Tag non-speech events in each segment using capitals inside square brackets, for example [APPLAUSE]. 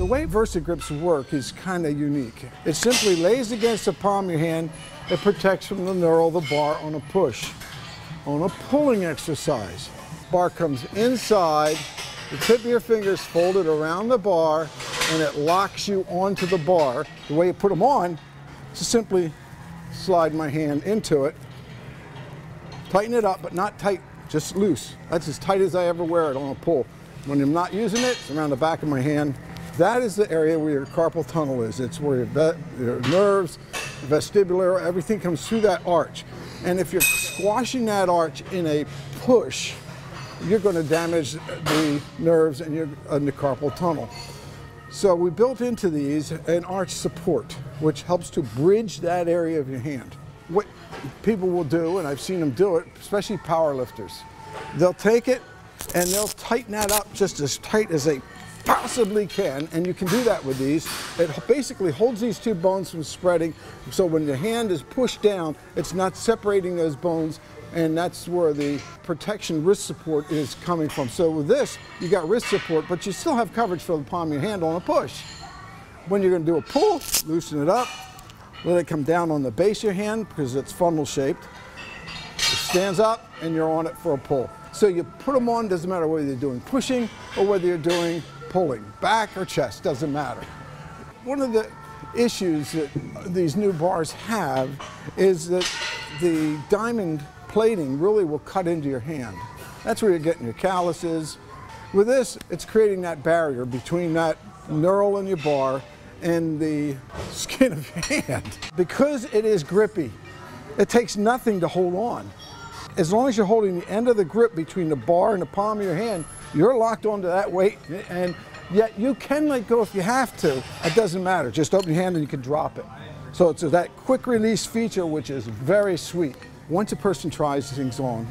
The way VersaGripps work is kind of unique. It simply lays against the palm of your hand. It protects from the knurl, the bar on a push. On a pulling exercise, bar comes inside, the tip of your fingers folded around the bar, and it locks you onto the bar. The way you put them on is to simply slide my hand into it, tighten it up, but not tight, just loose. That's as tight as I ever wear it on a pull. When I'm not using it, it's around the back of my hand. That is the area where your carpal tunnel is. It's where your, your nerves, vestibular, everything comes through that arch. And if you're squashing that arch in a push, you're going to damage the nerves and, your, and the carpal tunnel. So we built into these an arch support, which helps to bridge that area of your hand. What people will do, and I've seen them do it, especially power lifters, they'll take it and they'll tighten that up just as tight as they possibly can, and you can do that with these. It basically holds these two bones from spreading, so when the hand is pushed down, it's not separating those bones, and that's where the protection wrist support is coming from. So with this, you got wrist support, but you still have coverage for the palm of your hand on a push. When you're gonna do a pull, loosen it up, let it come down on the base of your hand because it's funnel shaped. It stands up and you're on it for a pull. So you put them on, doesn't matter whether you're doing pushing or whether you're doing pulling, back or chest, doesn't matter. One of the issues that these new bars have is that the diamond plating really will cut into your hand. That's where you're getting your calluses. With this, it's creating that barrier between that knurl in your bar and the [LAUGHS] skin of your hand. Because it is grippy, it takes nothing to hold on. As long as you're holding the end of the grip between the bar and the palm of your hand, you're locked onto that weight and yet you can let go if you have to. It doesn't matter. Just open your hand and you can drop it. So it's that quick release feature which is very sweet. Once a person tries things on,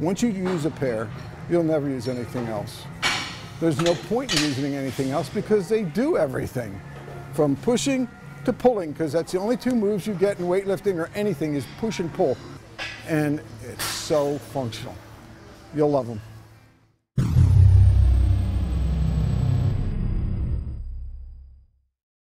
once you use a pair, you'll never use anything else. There's no point in using anything else because they do everything from pushing to pulling because that's the only two moves you get in weightlifting or anything is push and pull. And it's so functional. You'll love them.